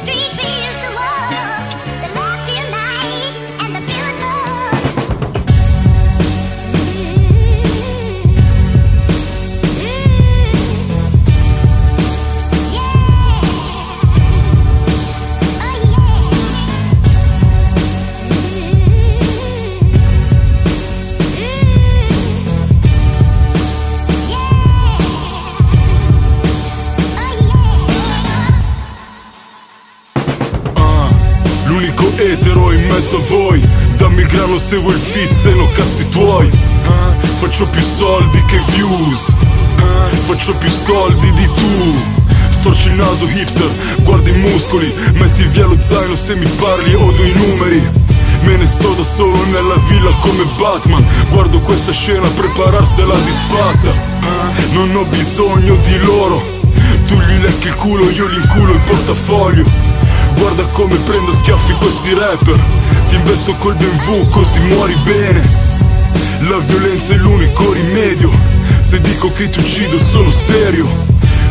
street. L'unico etero in mezzo a voi. Dammi grano seguo il fit se no cazzi tuoi. Faccio più soldi che views. Faccio più soldi di tu. Storci il naso hipster, guardi i muscoli. Metti via lo zaino se mi parli odio i numeri. Me ne sto da solo nella villa come Batman. Guardo questa scena prepararsela disfatta. Non ho bisogno di loro. Tu gli lecchi il culo, io gli inculo il portafoglio Guarda come prendo schiaffi questi rapper Ti investo col BMW così muori bene. La violenza è l'unico rimedio. Se dico che ti uccido sono serio.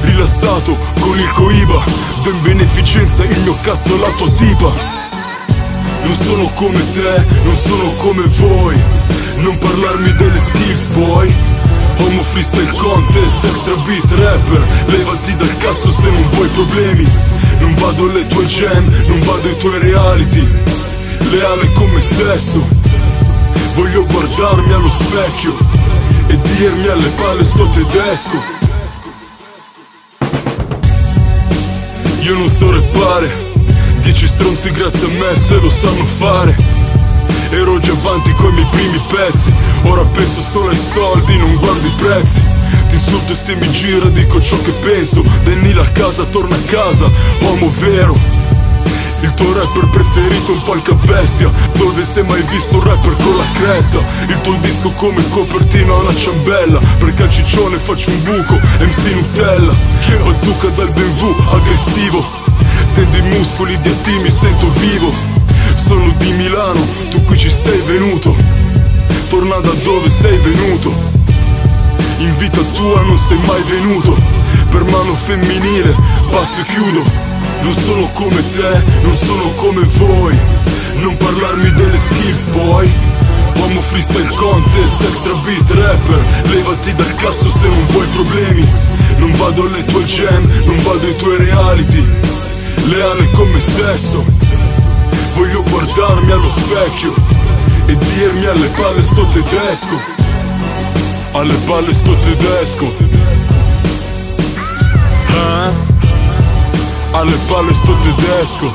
Rilassato con il coiba Do in beneficenza il mio cazzo alla tua tipa. Non sono come te, non sono come voi. Non parlarmi delle skills boy Homo freestyle contest, extra beat rapper. Levati dal cazzo se non vuoi problemi. Non vado alle tue jam, non vado ai tuoi reality. Leale con me stesso. Voglio guardarmi allo specchio E dirmi alle palle sto tedesco. Io non so rappare. Dieci stronzi grazie a me se lo sanno fare. Ero già avanti coi miei primi pezzi. Ora penso solo ai soldi, non guardo i prezzi Ti insulto e se mi gira dico ciò che penso. Danny la casa, torna a casa, uomo vero. Il tuo rapper preferito è un polka bestia Dove sei mai visto un rapper con la cresta. Il tuo disco come copertina una ciambella. Perché al ciccione faccio un buco MC Nutella. Bazooka dal BMW aggressivo. Tendo i muscoli di AT mi sento vivo. Sono di Milano, tu qui ci sei venuto. Torna da dove sei venuto In vita tua non sei mai venuto. Per mano femminile passo e chiudo. Non sono come te, non sono come voi. Non parlarmi delle skills boy. Uomo freestyle contest, extra beat rapper. Levati dal cazzo se non vuoi problemi. Non vado alle tue jam, non vado ai tuoi reality. Leale con me stesso. Voglio guardarmi allo specchio E dirmi alle palle sto tedesco Alle palle sto tedesco Ah? Alle palle sto tedesco